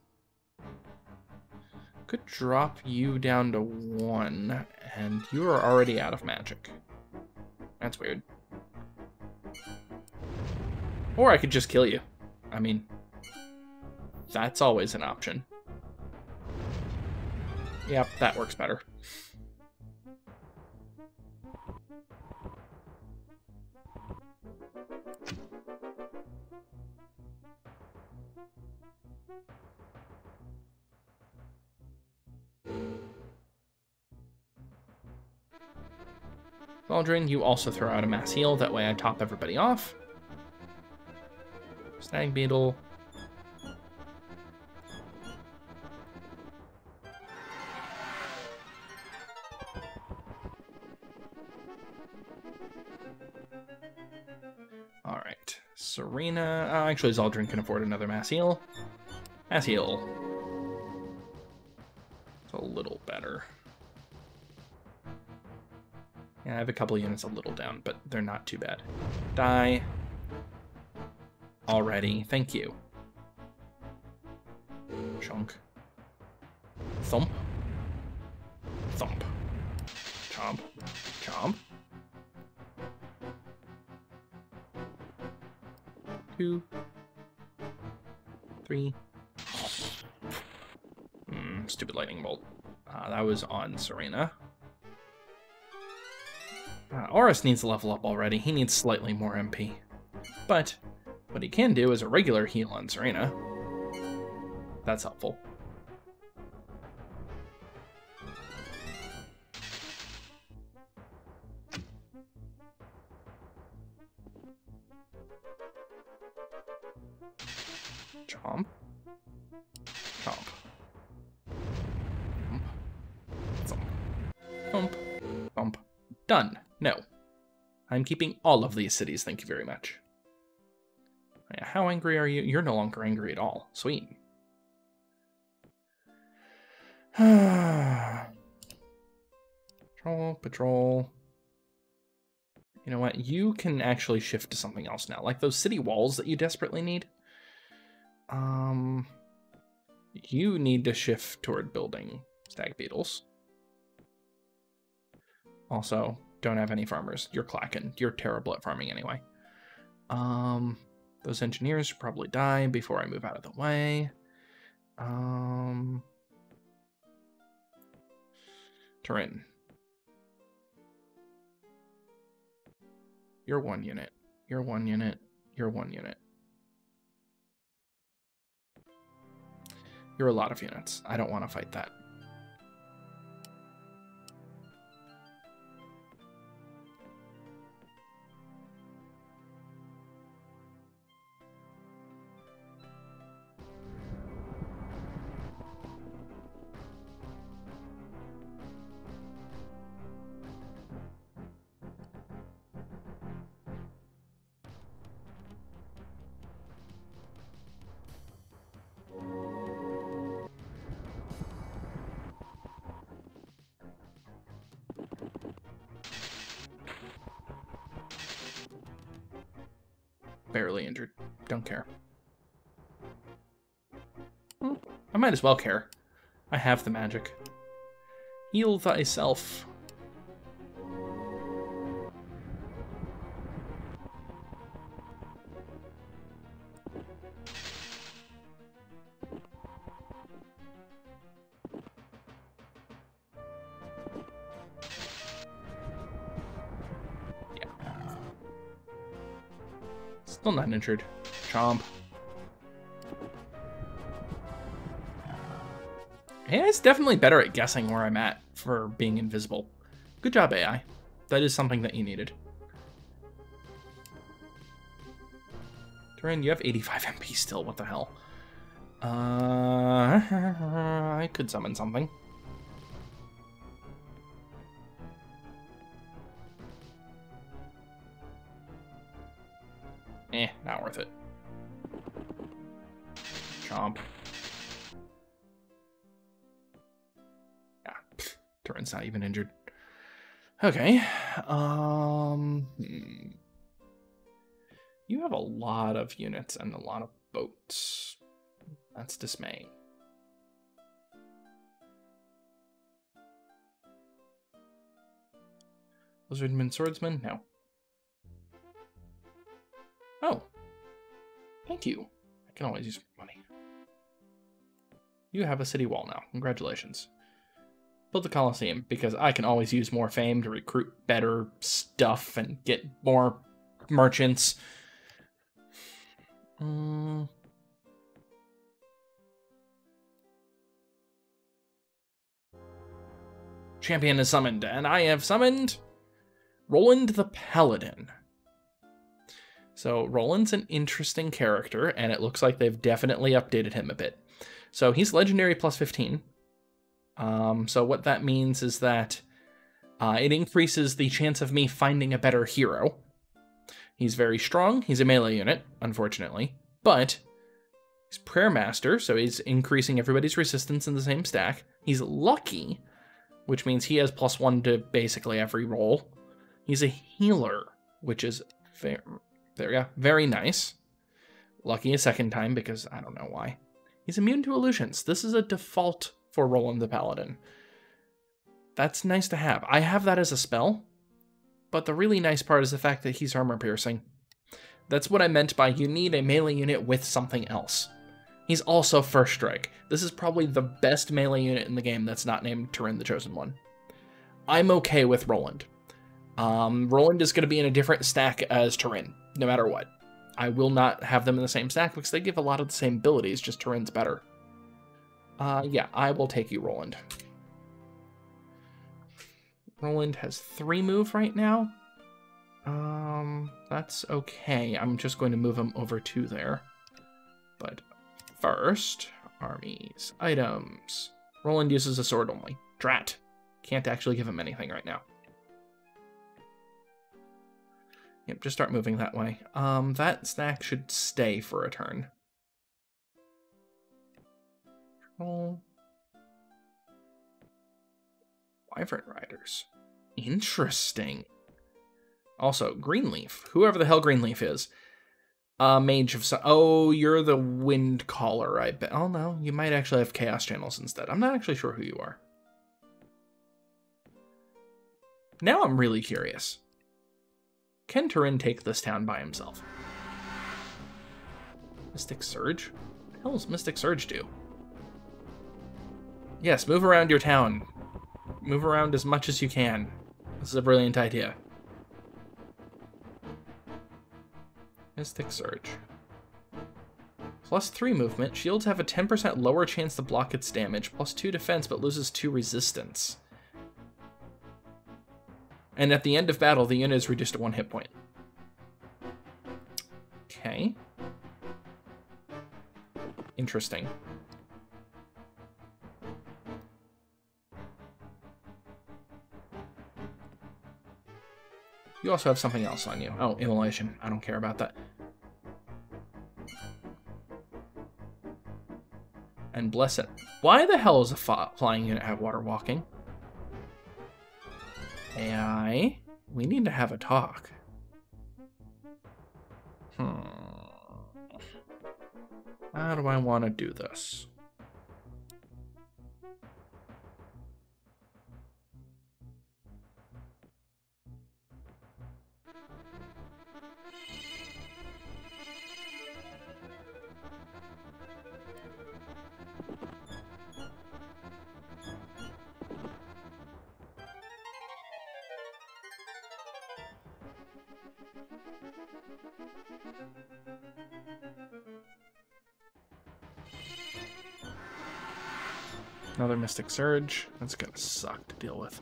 Could drop you down to one, and you are already out of magic. That's weird. Or I could just kill you. I mean, that's always an option. Yep, that works better. Zaldron, you also throw out a mass heal. That way I top everybody off. Stag Beetle. Alright. Serena. Uh, actually, Zaldron can afford another mass heal. Mass heal. It's a little better. Yeah, I have a couple units a little down, but they're not too bad. Die. Already. Thank you. Chunk. Thump. Thump. Chomp. Chomp. Two. Three. Stupid lightning bolt. Uh, that was on Serena. Uh, needs to level up already. He needs slightly more MP. But what he can do is a regular heal on Serena. That's helpful. I'm keeping all of these cities, thank you very much. How angry are you? You're no longer angry at all. Sweet. patrol, patrol. You know what? You can actually shift to something else now. Like those city walls that you desperately need. Um, you need to shift toward building stag beetles. Also, don't have any farmers. You're Klackon. You're terrible at farming anyway. Um, those engineers should probably die before I move out of the way. Um, Torin. You're one unit. You're one unit. You're one unit. You're a lot of units. I don't want to fight that. Might as well care. I have the magic. Heal thyself. Still not injured. Chomp. AI is definitely better at guessing where I'm at for being invisible. Good job, AI. That is something that you needed. Torin, you have 85 MP still. What the hell? Uh, I could summon something. Not even injured. Okay. Um, hmm. You have a lot of units and a lot of boats. That's dismaying. Lizardman Swordsman? No. Oh. Thank you. I can always use money. You have a city wall now. Congratulations. Build the Colosseum, because I can always use more fame to recruit better stuff and get more merchants. Mm. Champion is summoned, and I have summoned Roland the Paladin. So Roland's an interesting character, and it looks like they've definitely updated him a bit. So he's legendary plus 15. Um, so what that means is that uh, it increases the chance of me finding a better hero. He's very strong. He's a melee unit, unfortunately, but he's Prayer Master, so he's increasing everybody's resistance in the same stack. He's lucky, which means he has plus one to basically every roll. He's a healer, which is very, go, very nice. Lucky a second time because I don't know why. He's immune to illusions. This is a default for Roland the Paladin. That's nice to have. I have that as a spell, but the really nice part is the fact that he's armor piercing. That's what I meant by you need a melee unit with something else. He's also First Strike. This is probably the best melee unit in the game that's not named Torin the Chosen One. I'm okay with Roland. Um, Roland is going to be in a different stack as Torin, no matter what. I will not have them in the same stack because they give a lot of the same abilities, just Torin's better. Uh, yeah, I will take you, Roland. Roland has three move right now. Um, that's okay. I'm just going to move him over to there. But first, armies, items. Roland uses a sword only. Drat. Can't actually give him anything right now. Yep, just start moving that way. Um, that stack should stay for a turn. Control. Wyvern Riders. Interesting. Also, Greenleaf. Whoever the hell Greenleaf is. Uh, Mage of Sun. Oh, you're the Wind Caller, I bet. Oh, no. You might actually have Chaos Channels instead. I'm not actually sure who you are. Now I'm really curious. Can Torin take this town by himself? Mystic Surge? What the hell does Mystic Surge do? Yes, move around your town. Move around as much as you can. This is a brilliant idea. Mystic Surge. Plus 3 movement. Shields have a 10% lower chance to block its damage. Plus 2 defense, but loses 2 resistance. And at the end of battle, the unit is reduced to 1 hit point. Okay. Interesting. You also have something else on you. Oh, immolation. I don't care about that. And bless it. Why the hell does a flying unit have water walking? AI, we need to have a talk. Hmm. How do I want to do this? Another Mystic Surge. That's gonna suck to deal with.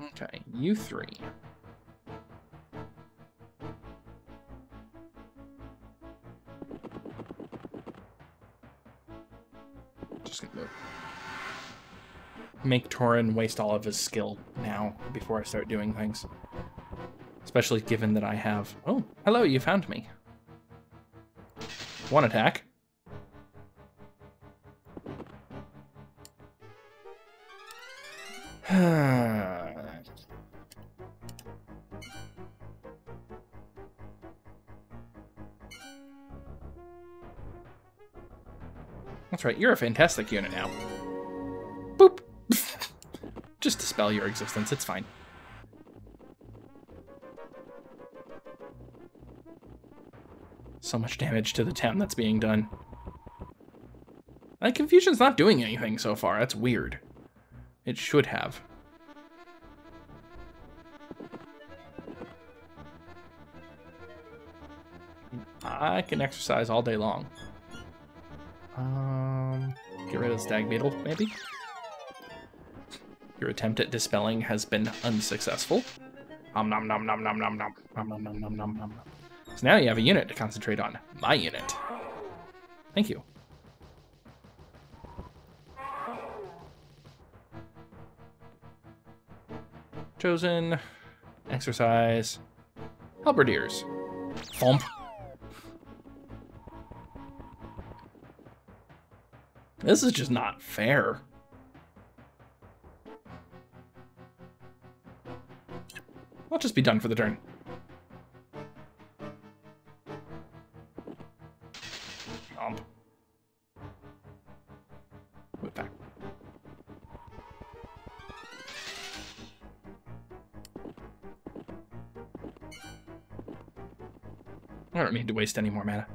Okay, you three. Just gonna move. Make Torin waste all of his skill now before I start doing things. Especially given that I have... Oh, hello, you found me. One attack. That's right, you're a fantastic unit now. Dispel your existence, it's fine. So much damage to the town that's being done. Like, Confusion's not doing anything so far. That's weird. It should have. I can exercise all day long. Um, get rid of the stag beetle, maybe? Your attempt at dispelling has been unsuccessful. Um nom nom nom nom nom nom nom nom nom nom nom nom. So now you have a unit to concentrate on. My unit. Thank you. Chosen, exercise, halberdiers. Thump. This is just not fair. I'll just be done for the turn. Chomp. Back. I don't need to waste any more mana.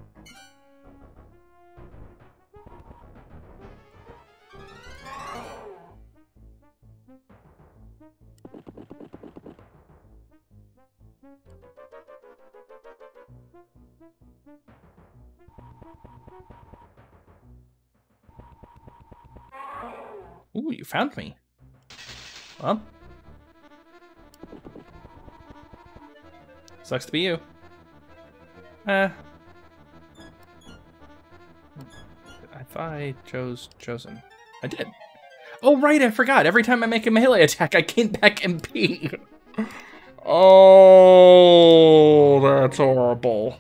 Ooh, you found me. Well. Sucks to be you. Eh. I thought I chose chosen. I did. Oh, right, I forgot. Every time I make a melee attack, I gain back MP. oh, that's horrible.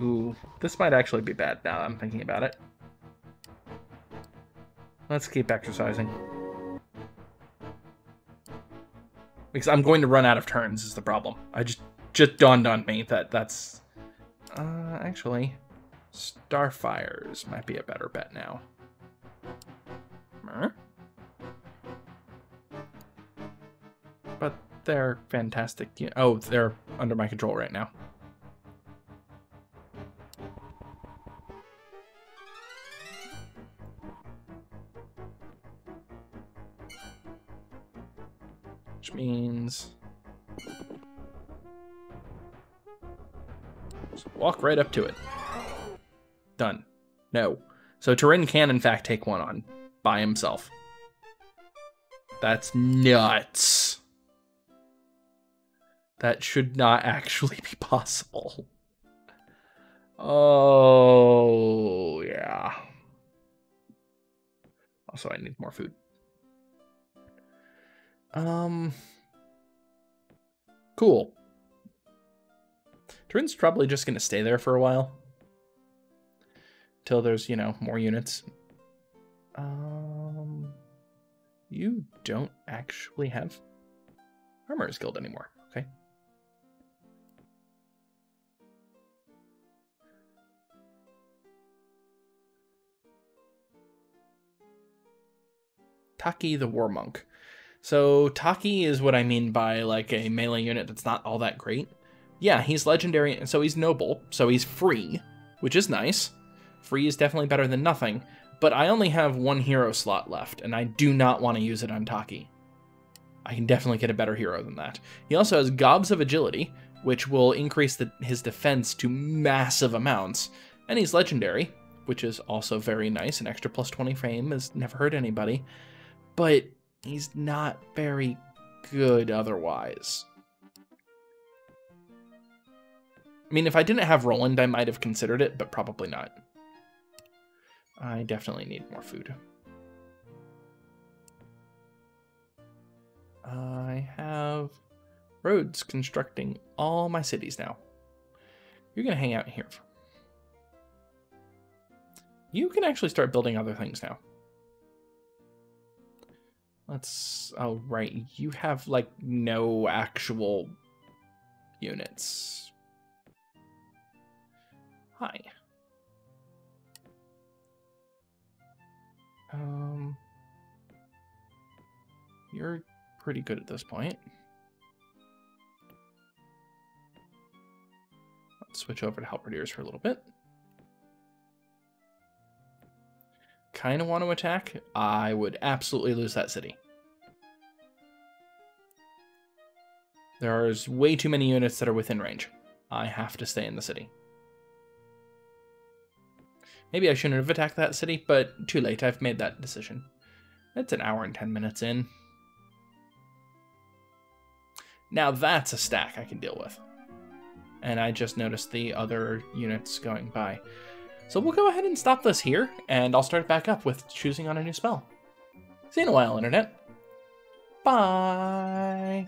Ooh, this might actually be bad now I'm thinking about it. Let's keep exercising. Because I'm going to run out of turns is the problem. I just just dawned on me that that's... Uh, actually, Starfires might be a better bet now. But they're fantastic. Oh, they're under my control right now. Which means... Just walk right up to it. Done. No. So Torin can, in fact, take one on by himself. That's nuts. That should not actually be possible. Oh, yeah. Also, I need more food. Um, cool. Torin's probably just going to stay there for a while. Till there's, you know, more units. Um, you don't actually have Armorer's Guild anymore. Okay. Taki the War Monk. So Taki is what I mean by like a melee unit that's not all that great. Yeah, he's legendary, and so he's noble, so he's free, which is nice. Free is definitely better than nothing, but I only have one hero slot left, and I do not want to use it on Taki. I can definitely get a better hero than that. He also has Gobs of Agility, which will increase the, his defense to massive amounts, and he's legendary, which is also very nice. An extra plus 20 frame has never hurt anybody, but he's not very good otherwise. I mean, if I didn't have Roland, I might have considered it, but probably not. I definitely need more food. I have roads constructing all my cities now. You're going to hang out here. You can actually start building other things now. Let's, oh, right. You have, like, no actual units. Hi. Um, you're pretty good at this point. Let's switch over to Halberdiers for a little bit. kind of want to attack, I would absolutely lose that city. There's way too many units that are within range. I have to stay in the city. Maybe I shouldn't have attacked that city, but too late. I've made that decision. It's an hour and 10 minutes in. Now that's a stack I can deal with. And I just noticed the other units going by. So we'll go ahead and stop this here, and I'll start back up with choosing on a new spell. See you in a while, Internet. Bye!